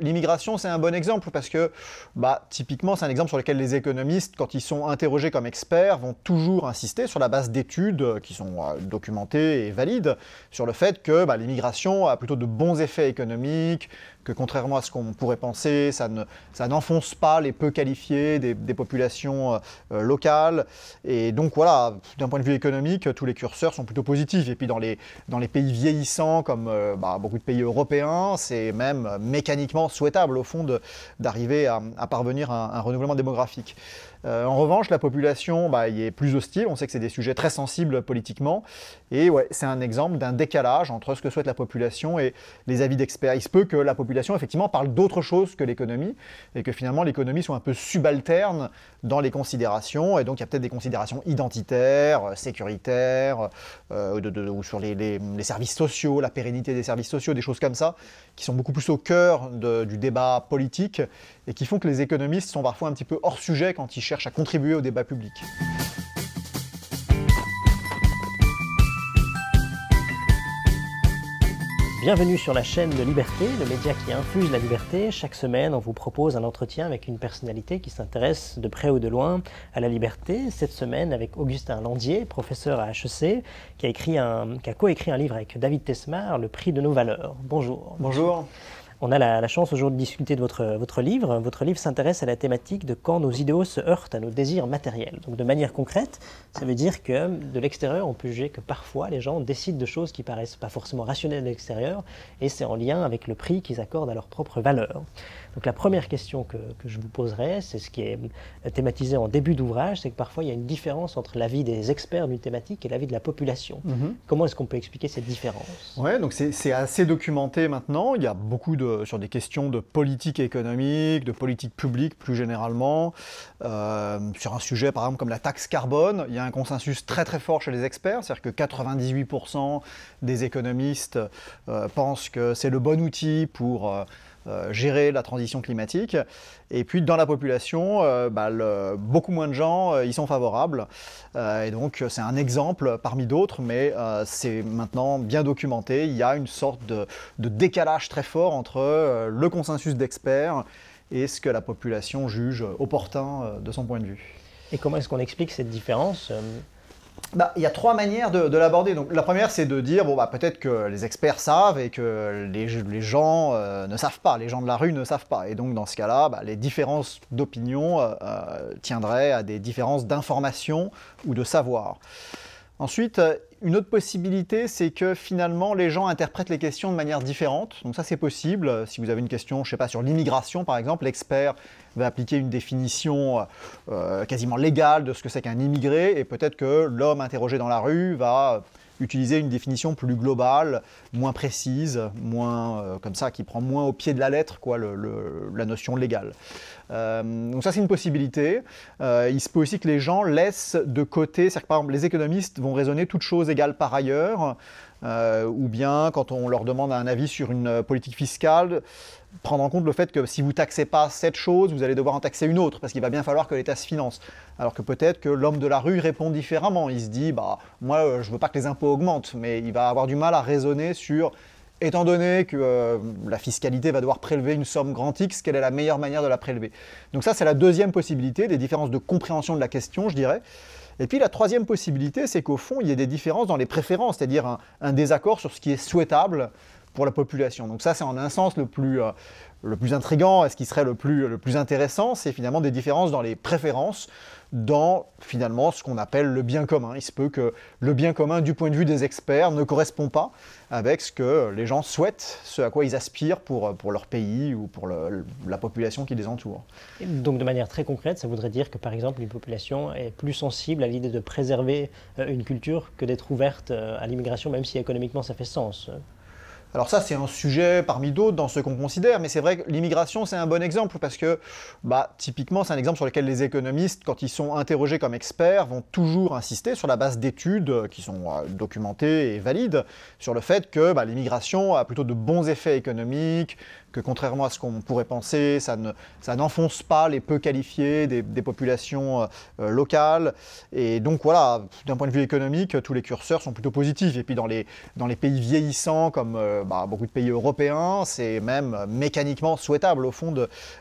L'immigration, c'est un bon exemple parce que, bah, typiquement, c'est un exemple sur lequel les économistes, quand ils sont interrogés comme experts, vont toujours insister sur la base d'études euh, qui sont euh, documentées et valides sur le fait que bah, l'immigration a plutôt de bons effets économiques, que contrairement à ce qu'on pourrait penser, ça, ne, ça n'enfonce pas les peu qualifiés des, populations euh, locales. Et donc voilà, d'un point de vue économique, tous les curseurs sont plutôt positifs. Et puis dans les, pays vieillissants, comme bah, beaucoup de pays européens, c'est même mécaniquement souhaitable au fond d'arriver à, parvenir à un renouvellement démographique. Euh, en revanche, la population bah, est plus hostile. On sait que c'est des sujets très sensibles politiquement. Et ouais, c'est un exemple d'un décalage entre ce que souhaite la population et les avis d'experts. Il se peut que la population, effectivement, parle d'autre chose que l'économie et que finalement l'économie soit un peu subalterne dans les considérations. Et donc, il y a peut-être des considérations identitaires, euh, sécuritaires, euh, ou sur les, services sociaux, la pérennité des services sociaux, des choses comme ça, qui sont beaucoup plus au cœur du débat politique et qui font que les économistes sont parfois un petit peu hors sujet quand ils cherchent à contribuer au débat public. Bienvenue sur la chaîne de Liberté, le média qui infuse la liberté. Chaque semaine, on vous propose un entretien avec une personnalité qui s'intéresse de près ou de loin à la liberté. Cette semaine, avec Augustin Landier, professeur à HEC, qui a, écrit un, qui a coécrit un livre avec David Tesmar, Le prix de nos valeurs. Bonjour. Bonjour. On a la, chance aujourd'hui de discuter de votre, livre. Votre livre s'intéresse à la thématique de quand nos idéaux se heurtent à nos désirs matériels. Donc de manière concrète, ça veut dire que de l'extérieur, on peut juger que parfois les gens décident de choses qui paraissent pas forcément rationnelles de l'extérieur, et c'est en lien avec le prix qu'ils accordent à leur propre valeur. Donc la première question que, je vous poserai, c'est ce qui est thématisé en début d'ouvrage, c'est que parfois il y a une différence entre l'avis des experts d'une thématique et l'avis de la population. Mhm. Comment est-ce qu'on peut expliquer cette différence? Oui, donc c'est assez documenté maintenant. Il y a beaucoup de, sur des questions de politique économique, de politique publique plus généralement. Euh, sur un sujet par exemple comme la taxe carbone, il y a un consensus très très fort chez les experts, c'est-à-dire que 98% des économistes euh, pensent que c'est le bon outil pour... Euh, gérer la transition climatique. Et puis dans la population, euh, bah, beaucoup moins de gens euh, y sont favorables. et donc c'est un exemple parmi d'autres, mais c'est maintenant bien documenté. Il y a une sorte de, de décalage très fort entre le consensus d'experts et ce que la population juge opportun de son point de vue. Et comment est-ce qu'on explique cette différence bah, il y a trois manières de, l'aborder. La première, c'est de dire bon, bah, peut-être que les experts savent et que les, les gens euh, ne savent pas, les gens de la rue ne savent pas. Et donc, dans ce cas-là, bah, les différences d'opinion euh, euh, tiendraient à des différences d'information ou de savoir. Ensuite, une autre possibilité, c'est que finalement, les gens interprètent les questions de manière différente. Donc ça, c'est possible. Si vous avez une question, je ne sais pas, sur l'immigration, par exemple, l'expert va appliquer une définition euh, quasiment légale de ce que c'est qu'un immigré, et peut-être que l'homme interrogé dans la rue va utiliser une définition plus globale, moins précise, moins euh, comme ça, qui prend moins au pied de la lettre quoi, la notion légale. Euh, donc ça c'est une possibilité. Euh, il se peut aussi que les gens laissent de côté, c'est-à-dire que par exemple les économistes vont raisonner toutes choses égales par ailleurs, ou bien quand on leur demande un avis sur une politique fiscale, prendre en compte le fait que si vous taxez pas cette chose, vous allez devoir en taxer une autre, parce qu'il va bien falloir que l'État se finance. Alors que peut-être que l'homme de la rue répond différemment. Il se dit, bah, moi, euh, je veux pas que les impôts augmentent, mais il va avoir du mal à raisonner sur, étant donné que euh, la fiscalité va devoir prélever une somme grand X, quelle est la meilleure manière de la prélever Donc ça, c'est la deuxième possibilité, des différences de compréhension de la question, je dirais. Et puis la troisième possibilité, c'est qu'au fond, il y ait des différences dans les préférences, c'est-à-dire un, désaccord sur ce qui est souhaitable pour la population. Donc ça, c'est en un sens le plus, euh, le plus intrigant et ce qui serait le plus, le plus intéressant, c'est finalement des différences dans les préférences, dans finalement ce qu'on appelle le bien commun. Il se peut que le bien commun, du point de vue des experts, ne correspond pas avec ce que les gens souhaitent, ce à quoi ils aspirent pour, pour leur pays ou pour la population qui les entoure. donc de manière très concrète, ça voudrait dire que par exemple une population est plus sensible à l'idée de préserver euh, une culture que d'être ouverte euh, à l'immigration, même si économiquement ça fait sens. Alors ça, c'est un sujet parmi d'autres dans ce qu'on considère, mais c'est vrai que l'immigration, c'est un bon exemple parce que, bah, typiquement, c'est un exemple sur lequel les économistes, quand ils sont interrogés comme experts, vont toujours insister sur la base d'études qui sont euh, documentées et valides sur le fait que bah, l'immigration a plutôt de bons effets économiques, que contrairement à ce qu'on pourrait penser, ça, ne, ça n'enfonce pas les peu qualifiés des, populations euh, locales. Et donc voilà, d'un point de vue économique, tous les curseurs sont plutôt positifs. Et puis dans les, dans les pays vieillissants, comme euh, bah, beaucoup de pays européens, c'est même mécaniquement souhaitable au fond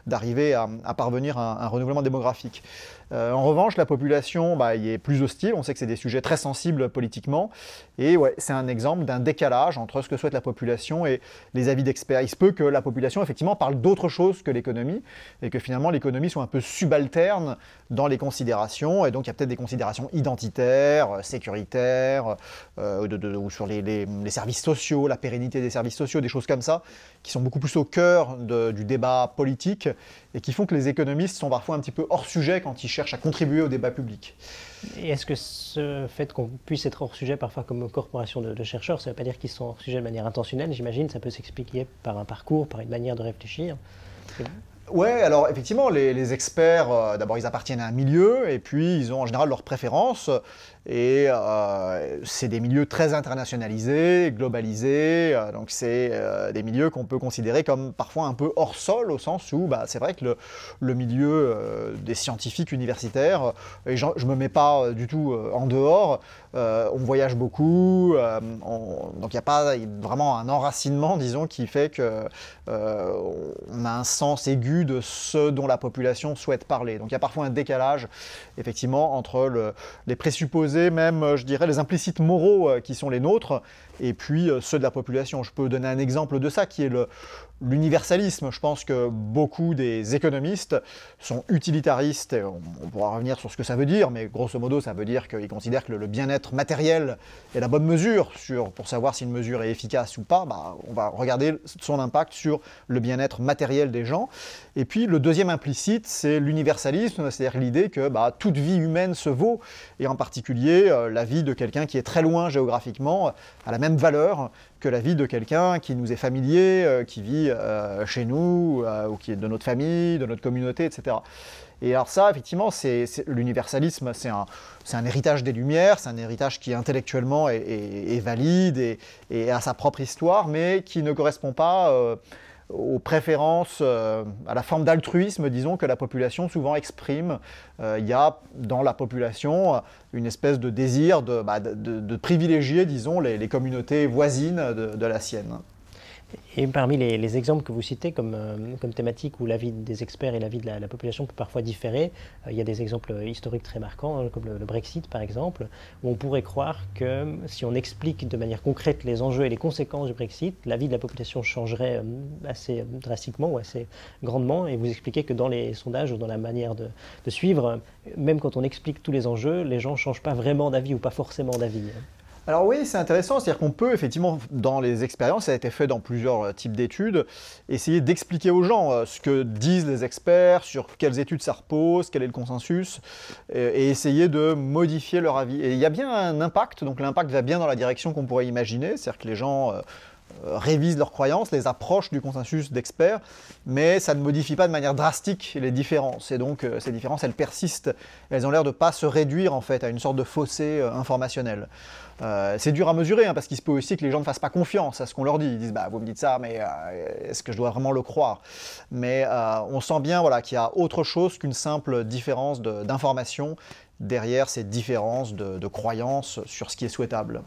d'arriver à, parvenir à un renouvellement démographique. Euh, en revanche, la population bah, est plus hostile. On sait que c'est des sujets très sensibles politiquement. Et ouais, c'est un exemple d'un décalage entre ce que souhaite la population et les avis d'experts. Il se peut que la population, effectivement, parle d'autre chose que l'économie et que finalement l'économie soit un peu subalterne dans les considérations. Et donc, il y a peut-être des considérations identitaires, sécuritaires, euh, ou sur les, services sociaux, la pérennité des services sociaux, des choses comme ça, qui sont beaucoup plus au cœur du débat politique et qui font que les économistes sont parfois un petit peu hors sujet quand ils cherchent à contribuer au débat public. Et est-ce que ce fait qu'on puisse être hors sujet parfois comme corporation de, chercheurs, ça ne veut pas dire qu'ils sont hors sujet de manière intentionnelle, j'imagine, ça peut s'expliquer par un parcours, par une manière de réfléchir Ouais, alors effectivement, les, experts, euh, d'abord ils appartiennent à un milieu, et puis ils ont en général leurs préférences, et euh, c'est des milieux très internationalisés, globalisés, euh, donc c'est euh, des milieux qu'on peut considérer comme parfois un peu hors sol, au sens où bah, c'est vrai que le, milieu des scientifiques universitaires, et je ne me mets pas du tout en dehors, on voyage beaucoup, donc il n'y a pas vraiment un enracinement, disons, qui fait qu'on a un sens aigu de ce dont la population souhaite parler. Donc il y a parfois un décalage, effectivement, entre le, les présupposés même, euh, je dirais, les implicites moraux euh, qui sont les nôtres, et puis euh, ceux de la population. Je peux donner un exemple de ça, qui est le, l'universalisme. Je pense que beaucoup des économistes sont utilitaristes, et on, pourra revenir sur ce que ça veut dire, mais grosso modo, ça veut dire qu'ils considèrent que le, bien-être matériel est la bonne mesure sur, pour savoir si une mesure est efficace ou pas. Bah, on va regarder son impact sur le bien-être matériel des gens. Et puis le deuxième implicite, c'est l'universalisme, c'est-à-dire l'idée que bah, toute vie humaine se vaut, et en particulier euh, la vie de quelqu'un qui est très loin géographiquement a la même valeur que la vie de quelqu'un qui nous est familier, euh, qui vit euh, chez nous, euh, ou qui est de notre famille, de notre communauté, etc. Et alors ça, effectivement, c'est l'universalisme, c'est un, héritage des Lumières, c'est un héritage qui intellectuellement est, valide et, a sa propre histoire, mais qui ne correspond pas aux préférences, euh, à la forme d'altruisme, disons, que la population souvent exprime. Euh, il y a dans la population une espèce de désir de, bah, privilégier, disons, les, communautés voisines de la sienne. Et parmi les, exemples que vous citez comme, euh, comme thématique où l'avis des experts et l'avis de la, population peut parfois différer, euh, il y a des exemples historiques très marquants, hein, comme le, Brexit par exemple, où on pourrait croire que si on explique de manière concrète les enjeux et les conséquences du Brexit, l'avis de la population changerait euh, assez drastiquement ou assez grandement. Et vous expliquez que dans les sondages ou dans la manière de, de suivre, même quand on explique tous les enjeux, les gens ne changent pas vraiment d'avis ou pas forcément d'avis. Alors oui, c'est intéressant, c'est-à-dire qu'on peut effectivement, dans les expériences, ça a été fait dans plusieurs euh, types d'études, essayer d'expliquer aux gens euh, ce que disent les experts, sur quelles études ça repose, quel est le consensus, et essayer de modifier leur avis. Et il y a bien un impact, donc l'impact va bien dans la direction qu'on pourrait imaginer, c'est-à-dire que les gens euh, révisent leurs croyances, les approches du consensus d'experts, mais ça ne modifie pas de manière drastique les différences. Et donc ces différences, elles persistent, elles ont l'air de ne pas se réduire en fait à une sorte de fossé informationnel. Euh, c'est dur à mesurer, hein, parce qu'il se peut aussi que les gens ne fassent pas confiance à ce qu'on leur dit. Ils disent, bah, vous me dites ça, mais euh, est-ce que je dois vraiment le croire? Mais euh, on sent bien voilà, qu'il y a autre chose qu'une simple différence d'information derrière ces différences de, de croyances sur ce qui est souhaitable.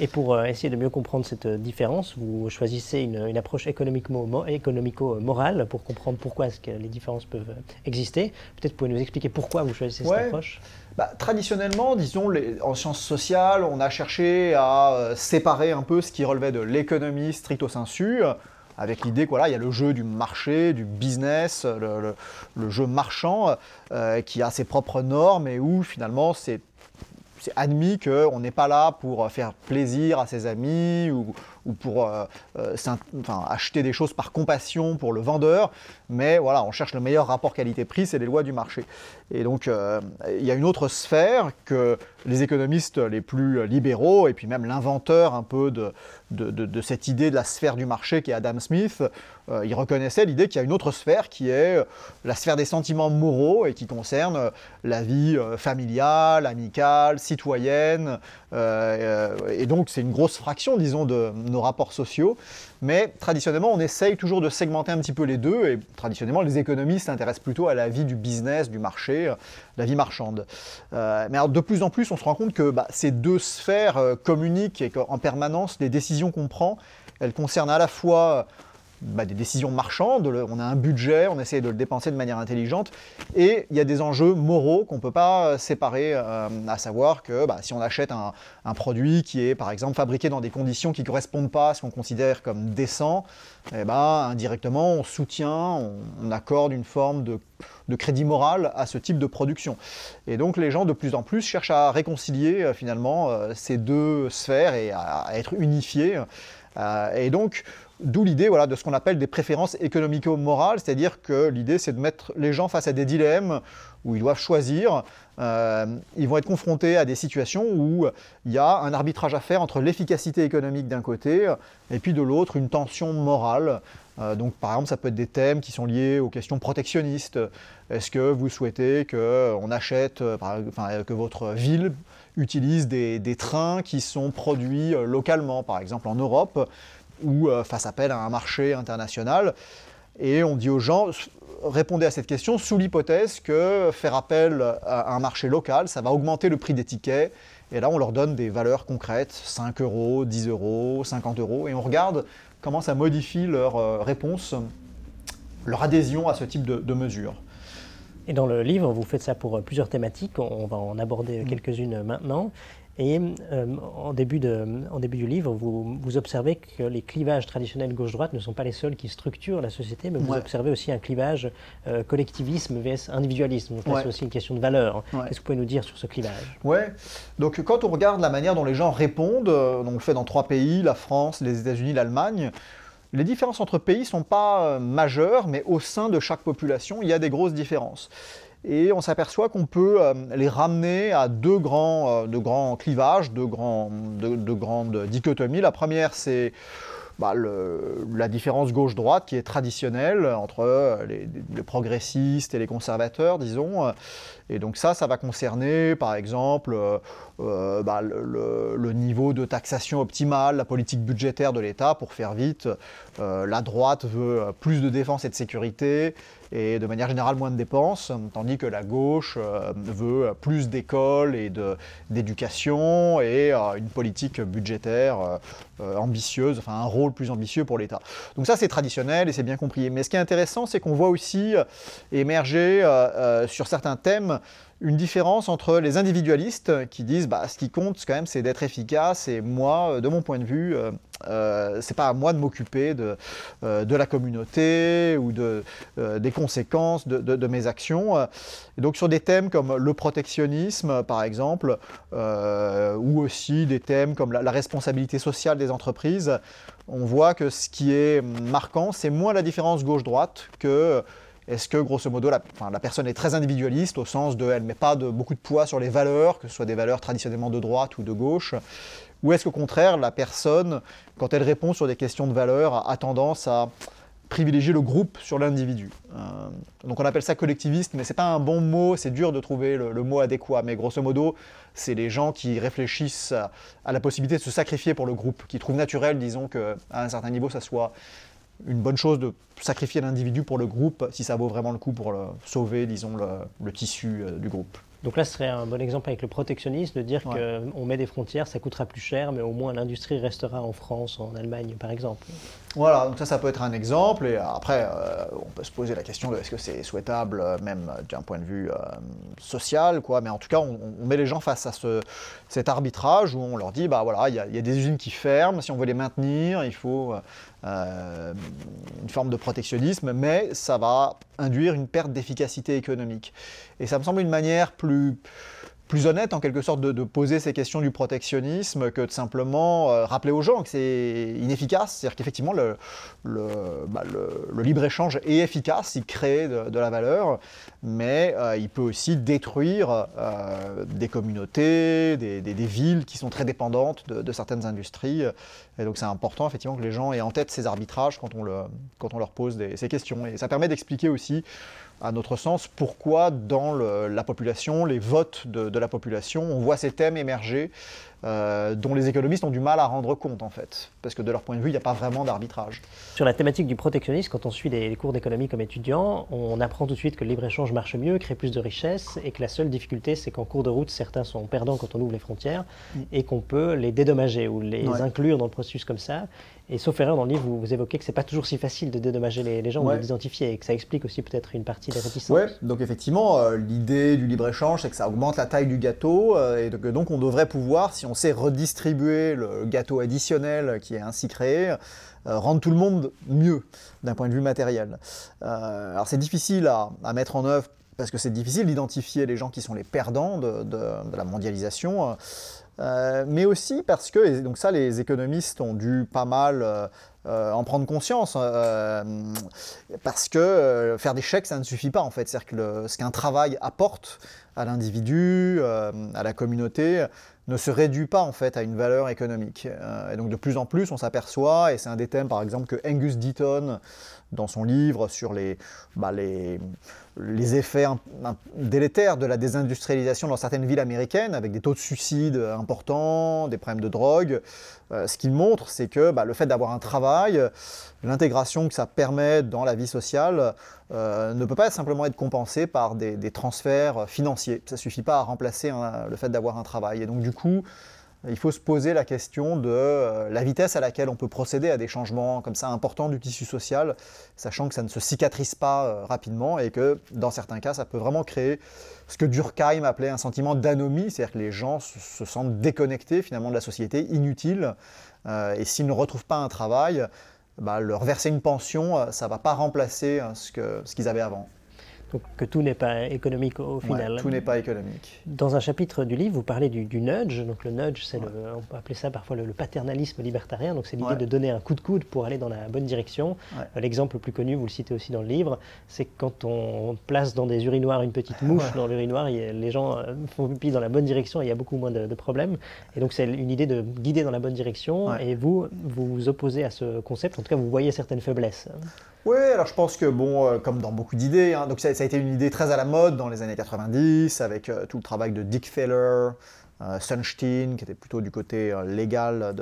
Et pour essayer de mieux comprendre cette différence, vous choisissez une, approche économico-morale pour comprendre pourquoi que les différences peuvent exister. Peut-être pouvez-vous nous expliquer pourquoi vous choisissez cette approche bah, Traditionnellement, disons, en sciences sociales, on a cherché à séparer un peu ce qui relevait de l'économie stricto sensu avec l'idée qu'il y a le jeu du marché, du business, le, jeu marchand, qui a ses propres normes et où finalement c'est c'est admis qu'on n'est pas là pour faire plaisir à ses amis ou, pour euh, euh, acheter des choses par compassion pour le vendeur, mais voilà, on cherche le meilleur rapport qualité-prix, c'est les lois du marché. Et donc, euh, il y a une autre sphère que les économistes les plus libéraux, et puis même l'inventeur un peu de, de, cette idée de la sphère du marché qui est Adam Smith, euh, il reconnaissait l'idée qu'il y a une autre sphère qui est euh, la sphère des sentiments moraux et qui concerne euh, la vie familiale, amicale, citoyenne. et donc c'est une grosse fraction, disons, de nos rapports sociaux. Mais traditionnellement, on essaye toujours de segmenter un petit peu les deux. Et traditionnellement, les économistes s'intéressent plutôt à la vie du business, du marché, la vie marchande. mais de plus en plus, on se rend compte que bah, ces deux sphères communiquent et qu'en permanence, les décisions qu'on prend, elles concernent à la fois bah, des décisions marchandes, on a un budget, on essaie de le dépenser de manière intelligente, et il y a des enjeux moraux qu'on ne peut pas euh, séparer, euh, à savoir que bah, si on achète un, produit qui est par exemple fabriqué dans des conditions qui ne correspondent pas à ce qu'on considère comme décent, eh ben, indirectement on soutient, on, accorde une forme de, crédit moral à ce type de production. Et donc les gens de plus en plus cherchent à réconcilier euh, finalement ces deux sphères et à, être unifiés. et donc D'où l'idée voilà, de ce qu'on appelle des préférences économico-morales, c'est-à-dire que l'idée c'est de mettre les gens face à des dilemmes où ils doivent choisir. Euh, ils vont être confrontés à des situations où il y a un arbitrage à faire entre l'efficacité économique d'un côté et puis de l'autre une tension morale. Euh, donc par exemple ça peut être des thèmes qui sont liés aux questions protectionnistes. Est-ce que vous souhaitez qu'on achète, euh, enfin, que votre ville utilise des, des trains qui sont produits localement, par exemple en Europe? Ou euh, fasse appel à un marché international. Et on dit aux gens, répondez à cette question sous l'hypothèse que faire appel à un marché local, ça va augmenter le prix des tickets. Et là, on leur donne des valeurs concrètes, 5 euros, 10 euros, 50 euros, et on regarde comment ça modifie leur euh, réponse, leur adhésion à ce type de, de mesures. Et dans le livre, vous faites ça pour euh, plusieurs thématiques, on va en aborder mm. quelques-unes maintenant. Et euh, en, début de, en, début du livre, vous, vous, observez que les clivages traditionnels gauche-droite ne sont pas les seuls qui structurent la société, mais vous observez aussi un clivage euh, collectivisme vs individualisme. Donc c'est aussi une question de valeur. Qu'est-ce que vous pouvez nous dire sur ce clivage? Oui, donc quand on regarde la manière dont les gens répondent, euh, on le fait dans trois pays, la France, les États-Unis, l'Allemagne, les différences entre pays ne sont pas majeures, mais au sein de chaque population, il y a des grosses différences et on s'aperçoit qu'on peut euh, les ramener à deux grands, euh, de grands clivages, deux, grands, de, grandes dichotomies. La première, c'est bah, la différence gauche-droite qui est traditionnelle entre les, progressistes et les conservateurs, disons. Et donc ça, ça va concerner, par exemple, euh, bah, le, niveau de taxation optimale, la politique budgétaire de l'État. Pour faire vite, la droite veut plus de défense et de sécurité, et de manière générale moins de dépenses, tandis que la gauche euh, veut plus d'écoles et d'éducation et euh, une politique budgétaire euh, ambitieuse, enfin un rôle plus ambitieux pour l'État. Donc ça c'est traditionnel et c'est bien compris. Mais ce qui est intéressant, c'est qu'on voit aussi émerger sur certains thèmes une différence entre les individualistes qui disent bah, ce qui compte quand même c'est d'être efficace et moi, de mon point de vue, euh, c'est pas à moi de m'occuper de, euh, la communauté ou de, euh, des conséquences de, mes actions. Donc sur des thèmes comme le protectionnisme, par exemple, ou aussi des thèmes comme la, responsabilité sociale des entreprises, on voit que ce qui est marquant, c'est moins la différence gauche-droite que est-ce que, grosso modo, la, personne est très individualiste au sens de elle ne met pas de, beaucoup de poids sur les valeurs, que ce soit des valeurs traditionnellement de droite ou de gauche, ou est-ce qu'au contraire, la personne, quand elle répond sur des questions de valeur, a tendance à privilégier le groupe sur l'individu. Euh, donc on appelle ça collectiviste, mais c'est pas un bon mot, c'est dur de trouver le, mot adéquat. Mais grosso modo, c'est les gens qui réfléchissent à, la possibilité de se sacrifier pour le groupe, qui trouvent naturel, disons, qu'à un certain niveau, ça soit une bonne chose de sacrifier l'individu pour le groupe, si ça vaut vraiment le coup pour le, sauver, disons, le tissu euh, du groupe. Donc là, ce serait un bon exemple avec le protectionnisme, de dire qu'on met des frontières, ça coûtera plus cher, mais au moins l'industrie restera en France, en Allemagne, par exemple. Voilà, donc ça, ça peut être un exemple. Et après, euh, on peut se poser la question de est-ce que c'est souhaitable, euh, même d'un point de vue euh, social, quoi. Mais en tout cas, on, met les gens face à ce, cet arbitrage où on leur dit, bah voilà, il y, a des usines qui ferment, si on veut les maintenir, il faut une forme de protectionnisme, mais ça va induire une perte d'efficacité économique. Et ça me semble une manière plus plus honnête en quelque sorte de, poser ces questions du protectionnisme que de simplement euh, rappeler aux gens que c'est inefficace. C'est-à-dire qu'effectivement le, bah, libre-échange est efficace, il crée de, la valeur, mais il peut aussi détruire des communautés, des, villes qui sont très dépendantes de, certaines industries. Et donc c'est important effectivement que les gens aient en tête ces arbitrages quand on leur pose ces questions. Et ça permet d'expliquer aussi à notre sens, pourquoi dans la population, les votes de, la population, on voit ces thèmes émerger euh, dont les économistes ont du mal à rendre compte en fait, parce que de leur point de vue, il n'y a pas vraiment d'arbitrage. Sur la thématique du protectionnisme, quand on suit des cours d'économie comme étudiant, on apprend tout de suite que le libre-échange marche mieux, crée plus de richesses, et que la seule difficulté, c'est qu'en cours de route, certains sont perdants quand on ouvre les frontières, mm. et qu'on peut les dédommager ou les inclure dans le processus comme ça. Et sauf erreur, dans le livre, vous, évoquez que c'est pas toujours si facile de dédommager les, gens ou de les identifier et que ça explique aussi peut-être une partie des réticences. Oui, donc effectivement, euh, l'idée du libre-échange, c'est que ça augmente la taille du gâteau euh, et que donc on devrait pouvoir, si on sait redistribuer le gâteau additionnel qui est ainsi créé, euh, rendre tout le monde mieux d'un point de vue matériel. alors c'est difficile à, mettre en œuvre parce que c'est difficile d'identifier les gens qui sont les perdants de, de la mondialisation. Euh, mais aussi parce que, et donc ça les économistes ont dû pas mal euh, euh, en prendre conscience, parce que faire des chèques ça ne suffit pas en fait, c'est-à-dire que ce qu'un travail apporte à l'individu, à la communauté, ne se réduit pas en fait à une valeur économique. et donc de plus en plus on s'aperçoit, et c'est un des thèmes par exemple que Angus Deaton dans son livre sur les, bah, les, effets délétères de la désindustrialisation dans certaines villes américaines, avec des taux de suicide importants, des problèmes de drogue. Euh, ce qu'il montre, c'est que bah, le fait d'avoir un travail, l'intégration que ça permet dans la vie sociale, euh, ne peut pas simplement être compensé par des, transferts financiers. Ça ne suffit pas à remplacer le fait d'avoir un travail. Et donc du coup, il faut se poser la question de euh, la vitesse à laquelle on peut procéder à des changements comme ça importants du tissu social, sachant que ça ne se cicatrise pas euh, rapidement et que dans certains cas, ça peut vraiment créer ce que Durkheim appelait un sentiment d'anomie, c'est-à-dire que les gens se, sentent déconnectés finalement de la société, inutiles, euh, et s'ils ne retrouvent pas un travail, bah, leur verser une pension, ça ne va pas remplacer ce qu'ils avaient avant. Donc que tout n'est pas économique au final. tout n'est pas économique. Dans un chapitre du livre, vous parlez du, nudge. Donc le nudge, c'est on peut appeler ça parfois le, paternalisme libertarien. Donc c'est l'idée de donner un coup de coude pour aller dans la bonne direction. L'exemple le plus connu, vous le citez aussi dans le livre, c'est quand on place dans des urinoirs une petite mouche dans l'urinoir, les gens euh, font pipi dans la bonne direction et il y a beaucoup moins de, problèmes. Et donc c'est une idée de guider dans la bonne direction. Et vous, vous vous opposez à ce concept. En tout cas, vous voyez certaines faiblesses. Oui, alors je pense que, bon, euh, comme dans beaucoup d'idées, hein, donc ça, a été une idée très à la mode dans les années 90, avec euh, tout le travail de Dick Feller, euh, Sunstein, qui était plutôt du côté légal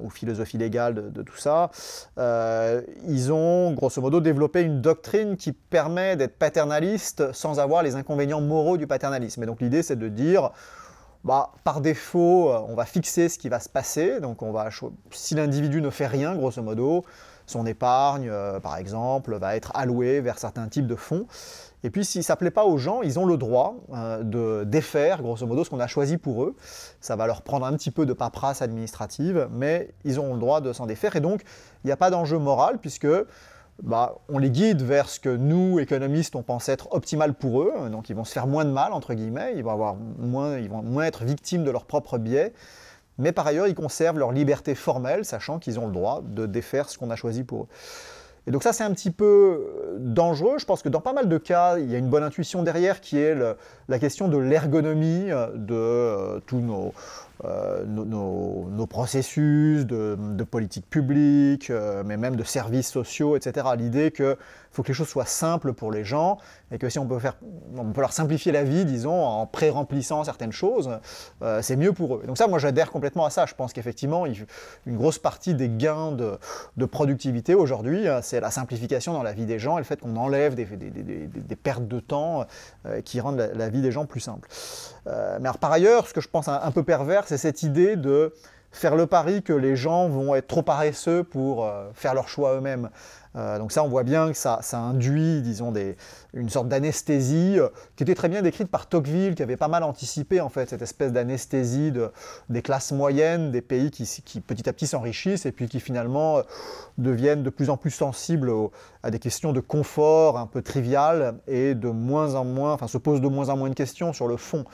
ou philosophie légale de, tout ça. ils ont, grosso modo, développé une doctrine qui permet d'être paternaliste sans avoir les inconvénients moraux du paternalisme. Et donc l'idée, c'est de dire... Bah, par défaut, on va fixer ce qui va se passer. Donc, on va, si l'individu ne fait rien, grosso modo, son épargne, euh, par exemple, va être allouée vers certains types de fonds. Et puis, si ne plaît pas aux gens, ils ont le droit euh, de défaire, grosso modo, ce qu'on a choisi pour eux. Ça va leur prendre un petit peu de paperasse administrative, mais ils ont le droit de s'en défaire. Et donc, il n'y a pas d'enjeu moral, puisque bah, on les guide vers ce que nous, économistes, on pense être optimal pour eux. Donc, ils vont se faire moins de mal, entre guillemets. Ils vont, avoir moins, ils vont moins être victimes de leurs propres biais. Mais par ailleurs, ils conservent leur liberté formelle, sachant qu'ils ont le droit de défaire ce qu'on a choisi pour eux. Et donc ça, c'est un petit peu euh, dangereux. Je pense que dans pas mal de cas, il y a une bonne intuition derrière qui est la question de l'ergonomie euh, de euh, tous nos, processus de, politique publique, mais même de services sociaux, etc. L'idée qu'il faut que les choses soient simples pour les gens et que si on peut, faire, on peut leur simplifier la vie, disons, en pré-remplissant certaines choses, euh, c'est mieux pour eux. donc ça, moi, j'adhère complètement à ça. Je pense qu'effectivement, une grosse partie des gains de, productivité aujourd'hui, euh, c'est la simplification dans la vie des gens et le fait qu'on enlève des, pertes de temps euh, qui rendent la, vie des gens plus simple. mais par ailleurs, ce que je pense un peu pervers, c'est cette idée de faire le pari que les gens vont être trop paresseux pour faire leur choix eux-mêmes. Euh, donc ça, on voit bien que ça, induit, disons, une sorte d'anesthésie euh, qui était très bien décrite par Tocqueville, qui avait pas mal anticipé en fait cette espèce d'anesthésie des classes moyennes, des pays qui, petit à petit s'enrichissent et puis qui finalement euh, deviennent de plus en plus sensibles à des questions de confort un peu triviales et de moins en moins, enfin se posent de moins en moins de questions sur le fond.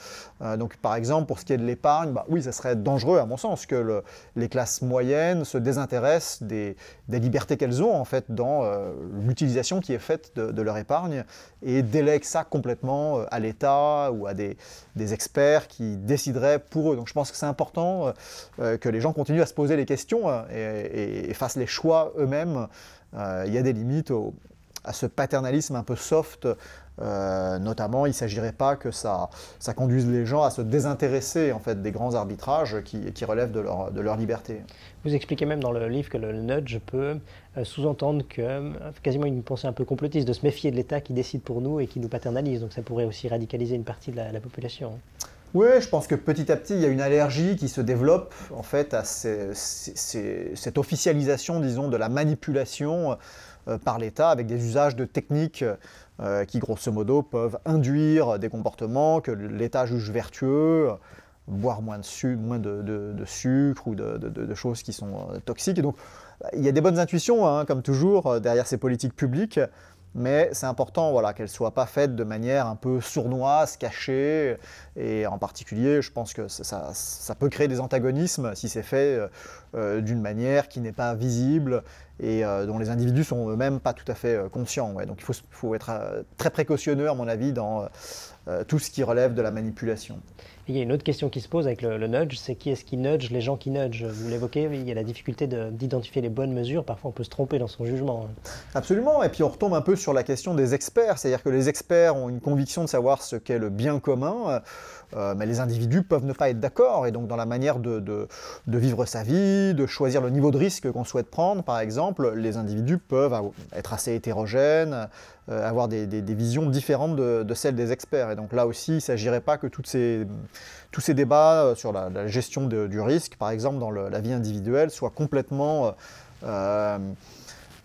donc par exemple, pour ce qui est de l'épargne, bah, oui, ça serait dangereux à mon sens que les classes moyennes se désintéressent des, libertés qu'elles ont en fait dans l'utilisation qui est faite de, leur épargne et délèguent ça complètement à l'État ou à des, experts qui décideraient pour eux. Donc je pense que c'est important que les gens continuent à se poser les questions et, fassent les choix eux-mêmes. il y a des limites à ce paternalisme un peu soft euh, notamment, il ne s'agirait pas que ça, ça, conduise les gens à se désintéresser en fait, des grands arbitrages qui, relèvent de leur, de leur, liberté. Vous expliquez même dans le livre que le nudge peut euh, sous-entendre que, euh, quasiment une pensée un peu complotiste, de se méfier de l'État qui décide pour nous et qui nous paternalise. Donc ça pourrait aussi radicaliser une partie de la, population. Oui, je pense que petit à petit, il y a une allergie qui se développe en fait à cette officialisation, disons, de la manipulation par l'État avec des usages de techniques euh, qui grosso modo peuvent induire des comportements que l'État juge vertueux, boire moins de, sucre ou de, choses qui sont euh, toxiques. Et donc il y a des bonnes intuitions, hein, comme toujours, euh, derrière ces politiques publiques mais c'est important voilà, qu'elle ne soit pas faite de manière un peu sournoise, cachée, et en particulier, je pense que ça, peut créer des antagonismes si c'est fait euh, euh, d'une manière qui n'est pas visible et euh, dont les individus sont eux-mêmes pas tout à fait conscients. Ouais. Donc il faut, faut être très précautionneux, à mon avis, dans tout ce qui relève de la manipulation il y a une autre question qui se pose avec le, nudge, c'est qui est-ce qui nudge les gens qui nudge? Vous l'évoquez, il y a la difficulté d'identifier les bonnes mesures, parfois on peut se tromper dans son jugement. Absolument, et puis on retombe un peu sur la question des experts, c'est-à-dire que les experts ont une conviction de savoir ce qu'est le bien commun. Euh, mais les individus peuvent ne pas être d'accord, et donc dans la manière de, vivre sa vie, de choisir le niveau de risque qu'on souhaite prendre, par exemple, les individus peuvent être assez hétérogènes, euh, avoir des, visions différentes de, celles des experts. Et donc là aussi, il ne s'agirait pas que tous ces débats euh, sur la, gestion du risque, par exemple, dans la vie individuelle, soient complètement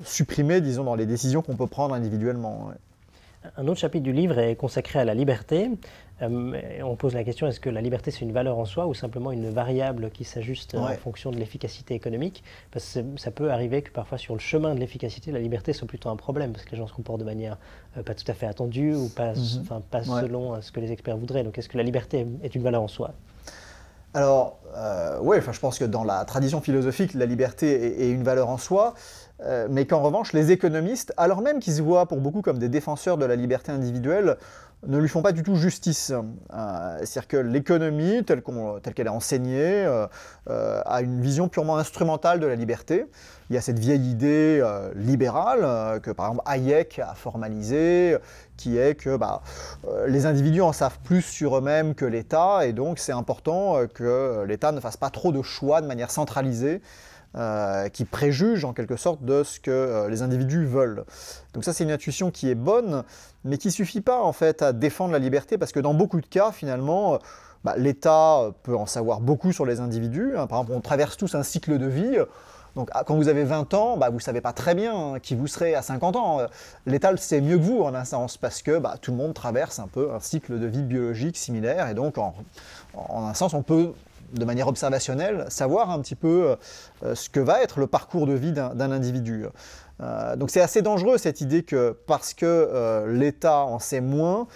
supprimés, disons, dans les décisions qu'on peut prendre individuellement. Un autre chapitre du livre est consacré à la liberté. Euh, on pose la question est-ce que la liberté c'est une valeur en soi ou simplement une variable qui s'ajuste en fonction de l'efficacité économique? Parce que ça peut arriver que parfois sur le chemin de l'efficacité, la liberté soit plutôt un problème parce que les gens se comportent de manière euh, pas tout à fait attendue ou pas, mhm. pas selon euh, ce que les experts voudraient. Donc est-ce que la liberté est une valeur en soi? Alors, oui, enfin, je pense que dans la tradition philosophique, la liberté est, une valeur en soi, mais qu'en revanche, les économistes, alors même qu'ils se voient pour beaucoup comme des défenseurs de la liberté individuelle, ne lui font pas du tout justice. Euh, c'est-à-dire que l'économie, telle qu'elle est enseignée, euh, euh, a une vision purement instrumentale de la liberté. Il y a cette vieille idée libérale que par exemple Hayek a formalisée, qui est que bah, les individus en savent plus sur eux-mêmes que l'État, et donc c'est important que l'État ne fasse pas trop de choix de manière centralisée euh, qui préjuge en quelque sorte de ce que euh, les individus veulent. Donc ça c'est une intuition qui est bonne, mais qui suffit pas en fait à défendre la liberté, parce que dans beaucoup de cas finalement, euh, bah, l'État peut en savoir beaucoup sur les individus. Hein. Par exemple, on traverse tous un cycle de vie. Donc ah, quand vous avez 20 ans, bah, vous ne savez pas très bien qui vous serez à 50 ans. L'État le sait mieux que vous en un sens, parce que bah, tout le monde traverse un peu un cycle de vie biologique similaire, et donc en un sens on peut de manière observationnelle, savoir un petit peu euh, ce que va être le parcours de vie d'un individu. Euh, donc c'est assez dangereux cette idée que parce que euh, l'État en sait moins,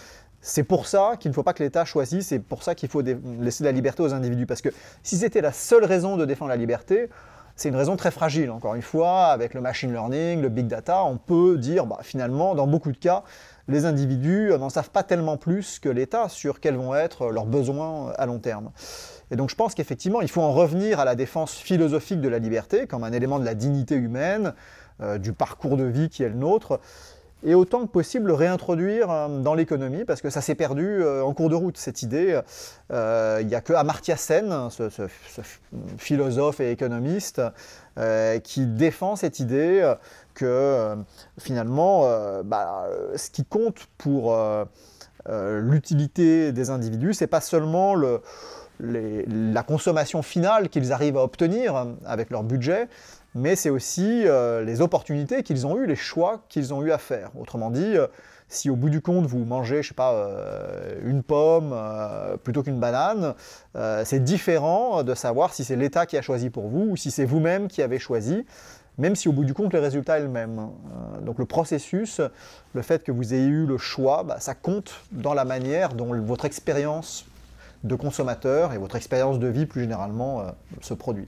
c'est pour ça qu'il ne faut pas que l'État choisisse, c'est pour ça qu'il faut laisser la liberté aux individus. Parce que si c'était la seule raison de défendre la liberté, c'est une raison très fragile. Encore une fois, avec le machine learning, le big data, on peut dire bah, finalement, dans beaucoup de cas, les individus n'en savent pas tellement plus que l'État sur quels vont être leurs besoins à long terme. Et donc je pense qu'effectivement, il faut en revenir à la défense philosophique de la liberté comme un élément de la dignité humaine, euh, du parcours de vie qui est le nôtre, et autant que possible le réintroduire euh, dans l'économie, parce que ça s'est perdu euh, en cours de route, cette idée. Il n'y a que Amartya Sen, ce, philosophe et économiste, qui défend cette idée que finalement, bah, ce qui compte pour l'utilité des individus, c'est pas seulement le, la consommation finale qu'ils arrivent à obtenir avec leur budget, mais c'est aussi euh, les opportunités qu'ils ont eues, les choix qu'ils ont eu à faire. Autrement dit, euh, si au bout du compte vous mangez, je sais pas, euh, une pomme plutôt qu'une banane, c'est différent de savoir si c'est l'État qui a choisi pour vous ou si c'est vous-même qui avez choisi, même si au bout du compte le résultat est le même. donc le processus, le fait que vous ayez eu le choix, bah, ça compte dans la manière dont votre expérience de consommateur et votre expérience de vie plus généralement euh, se produit.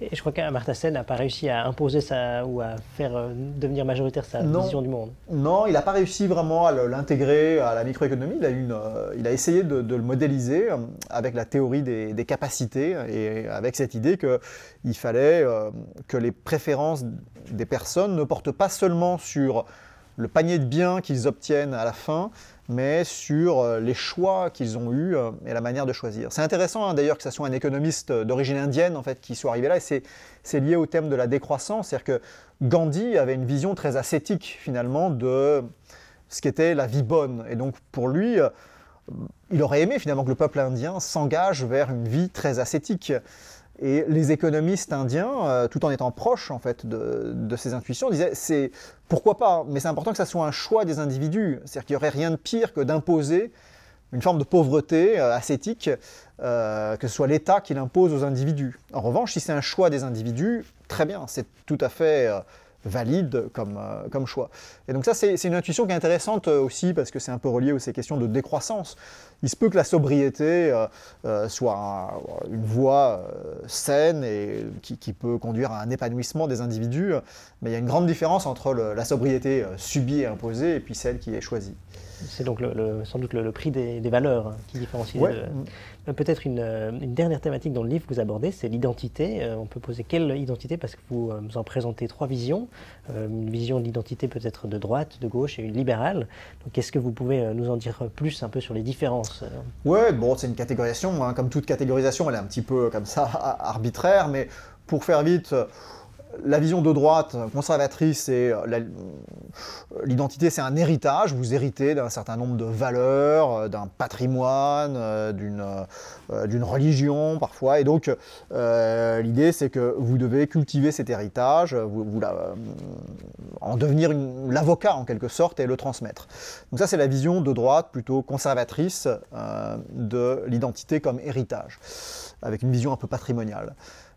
Et je crois qu'Amartya Sen n'a pas réussi à imposer ça ou à faire devenir majoritaire sa vision du monde. Non, il n'a pas réussi vraiment à l'intégrer à la microéconomie. Il a, une, il a essayé de, le modéliser avec la théorie des, des capacités et avec cette idée qu'il fallait que les préférences des personnes ne portent pas seulement sur le panier de biens qu'ils obtiennent à la fin, mais sur euh, les choix qu'ils ont eus euh, et la manière de choisir. C'est intéressant hein, d'ailleurs que ce soit un économiste d'origine indienne en fait, qui soit arrivé là, et c'est lié au thème de la décroissance, c'est-à-dire que Gandhi avait une vision très ascétique finalement de ce qu'était la vie bonne. Et donc pour lui, euh, il aurait aimé finalement que le peuple indien s'engage vers une vie très ascétique. Et les économistes indiens, euh, tout en étant proches en fait de, ces intuitions, disaient c'est pourquoi pas, mais c'est important que ça soit un choix des individus. C'est-à-dire qu'il n'y aurait rien de pire que d'imposer une forme de pauvreté euh, ascétique, euh, que ce soit l'État qui l'impose aux individus. En revanche, si c'est un choix des individus, très bien, c'est tout à fait valide comme, euh, comme choix. Et donc ça, c'est une intuition qui est intéressante euh, aussi, parce que c'est un peu relié aux ces questions de décroissance. Il se peut que la sobriété euh, soit une voie saine et qui, qui, peut conduire à un épanouissement des individus, mais il y a une grande différence entre la sobriété subie et imposée et puis celle qui est choisie. C'est donc sans doute le, prix des, valeurs hein, qui différencie. Euh, peut-être euh, une, dernière thématique dans le livre que vous abordez, c'est l'identité. Euh, on peut poser quelle identité Parce que vous, en présentez trois visions. une vision de l'identité peut-être de droite, de gauche et une libérale. Donc est-ce que vous pouvez nous en dire plus un peu sur les différences Ouais, bon, c'est une catégorisation. Hein. Comme toute catégorisation, elle est un petit peu comme ça arbitraire, mais pour faire vite la vision de droite conservatrice, c'est euh, l'identité, c'est un héritage. Vous héritez d'un certain nombre de valeurs, euh, d'un patrimoine, euh, d'une religion parfois. Et donc, l'idée, c'est que vous devez cultiver cet héritage, vous, en devenir l'avocat en quelque sorte et le transmettre. Donc ça, c'est la vision de droite plutôt conservatrice de l'identité comme héritage, avec une vision un peu patrimoniale.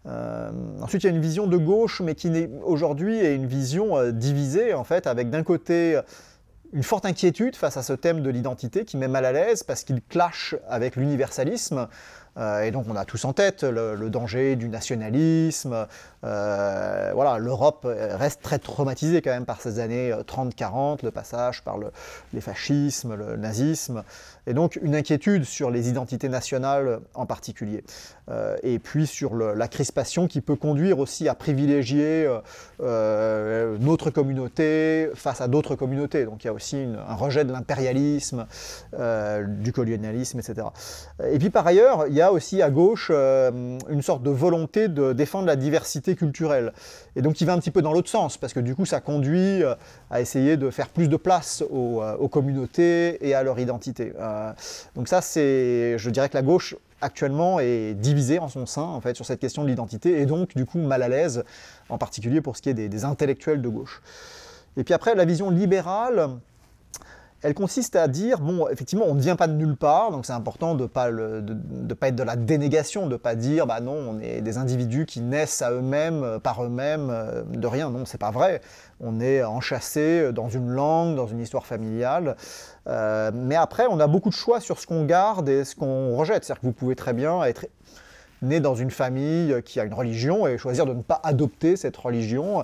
Euh, ensuite, il y a une vision de gauche, mais qui aujourd'hui est une vision euh, divisée, en fait, avec d'un côté une forte inquiétude face à ce thème de l'identité qui met mal à l'aise parce qu'il clash avec l'universalisme. Euh, et donc on a tous en tête le, danger du nationalisme. Euh, voilà, l'Europe reste très traumatisée quand même par ces années 30-40, le passage par le, les fascismes, le nazisme, et donc une inquiétude sur les identités nationales en particulier. Euh, et puis sur la crispation qui peut conduire aussi à privilégier notre communauté face à d'autres communautés. Donc il y a aussi un rejet de l'impérialisme, du colonialisme, etc. Et puis par ailleurs, il y a aussi à gauche euh, une sorte de volonté de défendre la diversité culturelle. Et donc il va un petit peu dans l'autre sens, parce que du coup ça conduit euh, à essayer de faire plus de place aux, euh, communautés et à leur identité. Donc ça c'est, je dirais que la gauche actuellement est divisée en son sein en fait sur cette question de l'identité et donc du coup mal à l'aise, en particulier pour ce qui est des, des intellectuels de gauche. Et puis après la vision libérale, elle consiste à dire, bon, effectivement, on ne vient pas de nulle part, donc c'est important de ne pas, être de la dénégation, de ne pas dire, bah non, on est des individus qui naissent à eux-mêmes, euh, par eux-mêmes, euh, de rien. Non, c'est pas vrai. On est enchâssé dans une langue, dans une histoire familiale. Euh, mais après, on a beaucoup de choix sur ce qu'on garde et ce qu'on rejette. C'est-à-dire que vous pouvez très bien être né dans une famille qui a une religion et choisir de ne pas adopter cette religion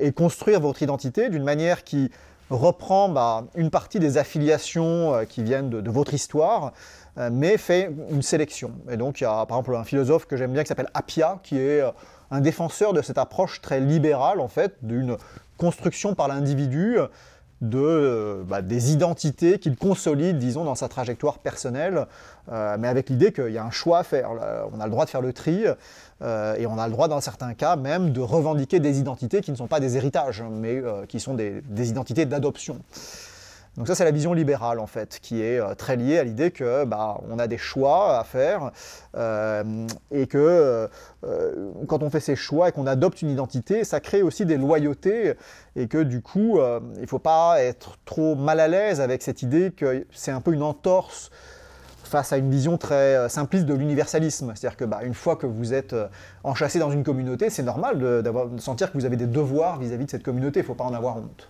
et construire votre identité d'une manière qui reprend bah, une partie des affiliations euh, qui viennent de, votre histoire, euh, mais fait une sélection. Et donc il y a par exemple un philosophe que j'aime bien qui s'appelle Appia, qui est euh, un défenseur de cette approche très libérale en fait, d'une construction par l'individu de, bah, des identités qu'il consolide, disons, dans sa trajectoire personnelle, mais avec l'idée qu'il y a un choix à faire. On a le droit de faire le tri, euh, et on a le droit, dans certains cas, même de revendiquer des identités qui ne sont pas des héritages, mais euh, qui sont des, identités d'adoption. Donc ça, c'est la vision libérale, en fait, qui est euh, très liée à l'idée que bah, on a des choix à faire, et que quand on fait ces choix et qu'on adopte une identité, ça crée aussi des loyautés, et que du coup, il ne faut pas être trop mal à l'aise avec cette idée que c'est un peu une entorse face à une vision très euh, simpliste de l'universalisme. C'est-à-dire que bah, une fois que vous êtes euh, enchâssé dans une communauté, c'est normal de, de, sentir que vous avez des devoirs vis-à-vis de cette communauté, il ne faut pas en avoir honte.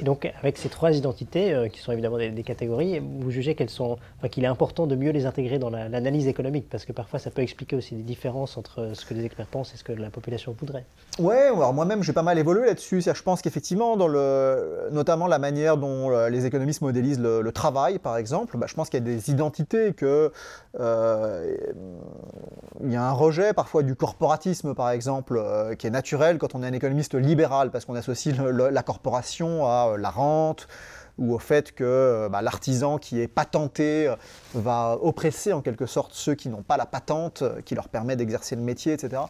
Et donc, avec ces trois identités, euh, qui sont évidemment des, catégories, vous jugez qu'elles sont, qu'il est important de mieux les intégrer dans l'analyse économique, parce que parfois ça peut expliquer aussi des différences entre ce que les experts pensent et ce que la population voudrait. Ouais, alors moi-même j'ai pas mal évolué là-dessus. Je pense qu'effectivement, dans le, notamment la manière dont euh, les économistes modélisent le, travail, par exemple, bah, je pense qu'il y a des identités que euh, il y a un rejet parfois du corporatisme, par exemple, qui est naturel quand on est un économiste libéral, parce qu'on associe la corporation à euh, la rente ou au fait que euh, bah, l'artisan qui est patenté euh, va oppresser en quelque sorte ceux qui n'ont pas la patente qui leur permet d'exercer le métier, etc.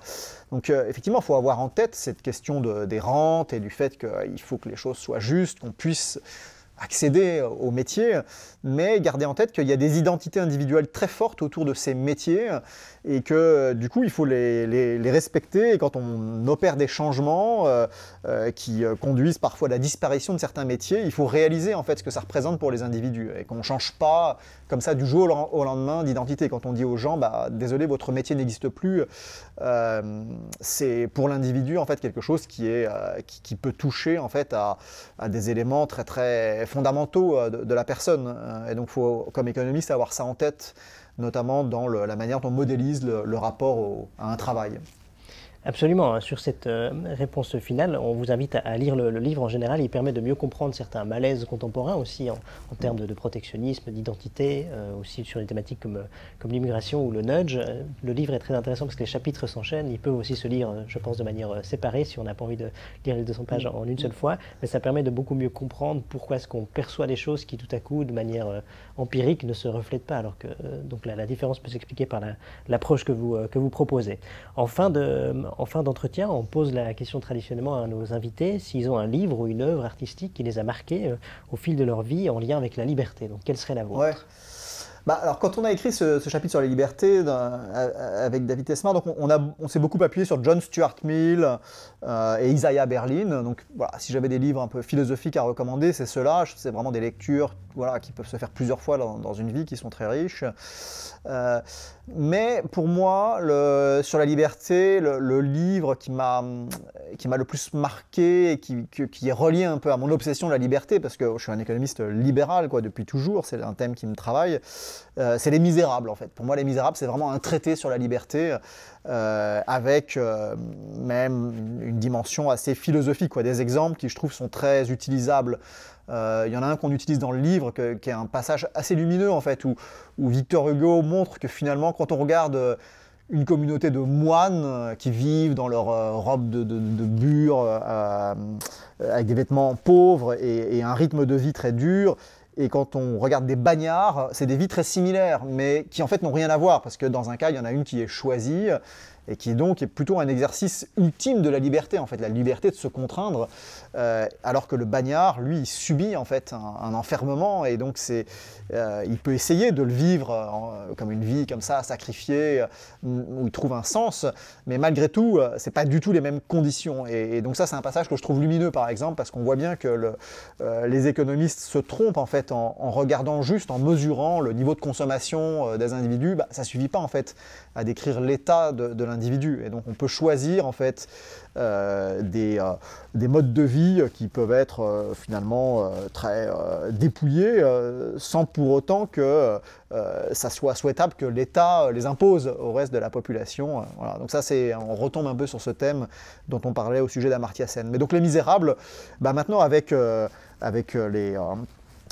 Donc effectivement, il faut avoir en tête cette question des rentes et du fait qu'il faut que les choses soient justes, qu'on puisse accéder au métier, mais garder en tête qu'il y a des identités individuelles très fortes autour de ces métiers et que du coup il faut les, respecter. Et quand on opère des changements euh, euh, qui euh, conduisent parfois à la disparition de certains métiers, il faut réaliser en fait ce que ça représente pour les individus. Et qu'on ne change pas comme ça du jour au lendemain d'identité. Quand on dit aux gens bah, désolé votre métier n'existe plus, c'est pour l'individu en fait quelque chose qui, est, qui, peut toucher en fait à, des éléments très très fondamentaux de, la personne. Et donc il faut comme économiste avoir ça en tête notamment dans la manière dont on modélise le, rapport à un travail. Absolument. Hein. Sur cette euh, réponse finale, on vous invite à, lire le, livre en général. Il permet de mieux comprendre certains malaises contemporains aussi en, termes de, protectionnisme, d'identité, euh, aussi sur des thématiques comme, comme l'immigration ou le nudge. Le livre est très intéressant parce que les chapitres s'enchaînent. Ils peuvent aussi se lire, je pense, de manière séparée si on n'a pas envie de lire les 200 pages en une seule fois. Mais ça permet de beaucoup mieux comprendre pourquoi est-ce qu'on perçoit des choses qui tout à coup, de manière euh, empirique, ne se reflètent pas. Alors que donc la, la différence peut s'expliquer par l'approche que, vous, que vous proposez. En fin de en fin d'entretien, on pose la question traditionnellement à nos invités s'ils ont un livre ou une œuvre artistique qui les a marqués euh, au fil de leur vie en lien avec la liberté. Donc, quelle serait la vôtre? Bah, alors, quand on a écrit ce, chapitre sur la liberté avec David Tesmar, donc on, on s'est beaucoup appuyé sur John Stuart Mill euh, et Isaiah Berlin. Donc voilà, si j'avais des livres un peu philosophiques à recommander, c'est ceux-là. C'est vraiment des lectures voilà, qui peuvent se faire plusieurs fois dans, une vie, qui sont très riches. Euh, mais pour moi, sur la liberté, le, livre qui m'a le plus marqué et qui, qui, est relié un peu à mon obsession de la liberté, parce que je suis un économiste libéral quoi, depuis toujours, c'est un thème qui me travaille, euh, c'est Les Misérables en fait. Pour moi, Les Misérables, c'est vraiment un traité sur la liberté. Euh, avec même une dimension assez philosophique, quoi, des exemples qui je trouve sont très utilisables euh, il y en a un qu'on utilise dans le livre, qui est un passage assez lumineux en fait, où, Victor Hugo montre que finalement, quand on regarde euh, une communauté de moines euh, qui vivent dans leur robe de, bure, avec des vêtements pauvres et, un rythme de vie très dur, et quand on regarde des bagnards, c'est des vies très similaires, mais qui en fait n'ont rien à voir, parce que dans un cas, il y en a une qui est choisie, et qui est donc plutôt un exercice ultime de la liberté, en fait, la liberté de se contraindre, euh, alors que le bagnard, lui, subit en fait un, enfermement, et donc c'est, euh, il peut essayer de le vivre euh, comme une vie comme ça, sacrifiée, où il trouve un sens, mais malgré tout, c'est pas du tout les mêmes conditions. Et, donc ça, c'est un passage que je trouve lumineux, par exemple, parce qu'on voit bien que le, les économistes se trompent en fait en, regardant juste, en mesurant le niveau de consommation des individus. Bah, ça suffit pas en fait à décrire l'état de, de individu. Et donc on peut choisir en fait euh, des, euh, des, modes de vie qui peuvent être euh, finalement très dépouillés sans pour autant que ça soit souhaitable que l'État les impose au reste de la population. Voilà. Donc ça c'est, on retombe un peu sur ce thème dont on parlait au sujet d'Amartya Sen. Mais donc Les Misérables, bah maintenant avec, avec les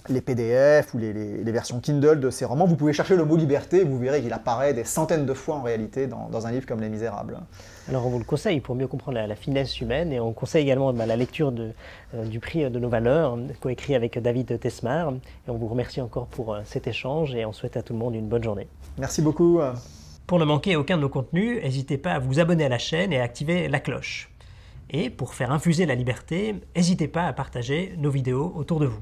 les PDF ou les, versions Kindle de ces romans, vous pouvez chercher le mot liberté, vous verrez qu'il apparaît des centaines de fois en réalité dans, un livre comme Les Misérables. Alors on vous le conseille pour mieux comprendre la, finesse humaine et on conseille également bah, la lecture de, euh, du prix de nos valeurs, coécrit avec David Tesmar. Et on vous remercie encore pour euh, cet échange et on souhaite à tout le monde une bonne journée. Merci beaucoup. Pour ne manquer aucun de nos contenus, n'hésitez pas à vous abonner à la chaîne et à activer la cloche. Et pour faire infuser la liberté, n'hésitez pas à partager nos vidéos autour de vous.